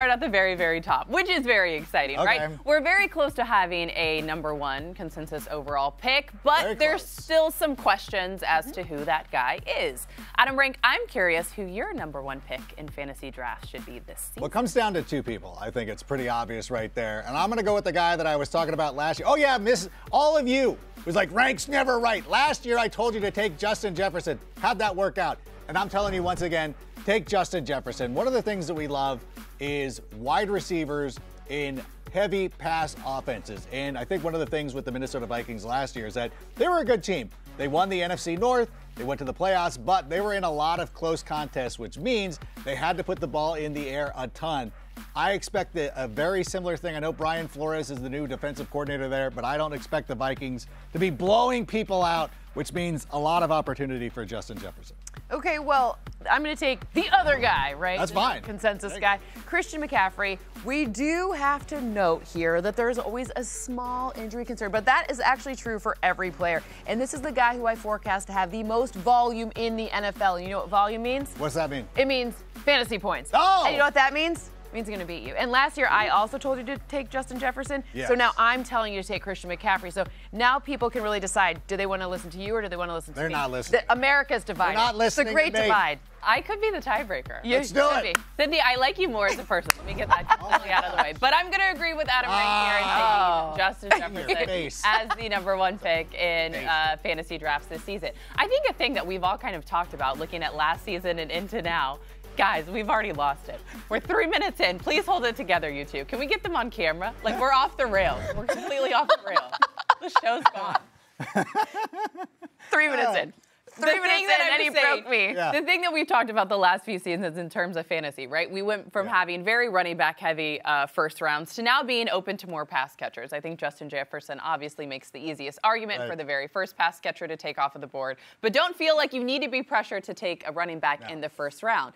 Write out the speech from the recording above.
start at the very, very top, which is very exciting, Okay. right? We're very close to having a number one consensus overall pick, but Very there's close. still some questions as mm-hmm. to who that guy is. Adam Rank, I'm curious who your number one pick in fantasy drafts should be this season. Well, it comes down to two people. I think it's pretty obvious right there. And I'm going to go with the guy that I was talking about last year. Oh, yeah, miss all of you It was like, rank's never right. Last year, I told you to take Justin Jefferson. How'd that work out? And I'm telling you once again, take Justin Jefferson. One of the things that we love is wide receivers in heavy pass offenses. And I think one of the things with the Minnesota Vikings last year is that they were a good team. They won the NFC North, they went to the playoffs, but they were in a lot of close contests, which means they had to put the ball in the air a ton. I expect a, very similar thing. I know Brian Flores is the new defensive coordinator there, but I don't expect the Vikings to be blowing people out, which means a lot of opportunity for Justin Jefferson. Okay, well, I'm going to take the other guy, right? That's The fine. Consensus Thank guy, Christian McCaffrey. We do have to note here that there's always a small injury concern, but that is actually true for every player. And this is the guy who I forecast to have the most volume in the NFL. You know what volume means? What's that mean? It means fantasy points. Oh! And you know what that means? It means he's going to beat you. And last year, I also told you to take Justin Jefferson. So now I'm telling you to take Christian McCaffrey. So now people can really decide do they want to listen to you or do they want to listen to They're me? not listening. The, America's divided. They're not listening It's a great me. divide. I could be the tiebreaker. You Let's do should it. be. Cindy, I like you more as a person. Let me get that totally out of the way. But I'm going to agree with Adam Rank here Oh. and taking Justin your Jefferson as the number one pick in uh, fantasy drafts this season. I think a thing that we've all kind of talked about looking at last season and into now. Guys, we've already lost it. We're three minutes in. Please hold it together, you two. Can we get them on camera? Like, we're off the rails. We're completely off the rails. The show's gone. Three minutes in. Three the minutes thing in, that I'm and he broke me. Yeah. The thing that we've talked about the last few seasons in terms of fantasy, right? We went from Yeah. having very running back heavy uh, first rounds to now being open to more pass catchers. I think Justin Jefferson obviously makes the easiest argument Right. for the very first pass catcher to take off of the board. But don't feel like you need to be pressured to take a running back No. in the first round.